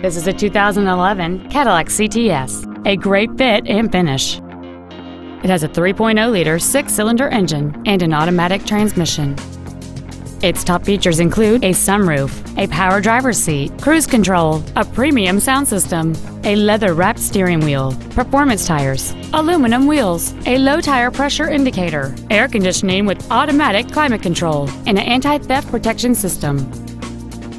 This is a 2011 Cadillac CTS, a great fit and finish. It has a 3.0-liter six-cylinder engine and an automatic transmission. Its top features include a sunroof, a power driver's seat, cruise control, a premium sound system, a leather-wrapped steering wheel, performance tires, aluminum wheels, a low tire pressure indicator, air conditioning with automatic climate control, and an anti-theft protection system.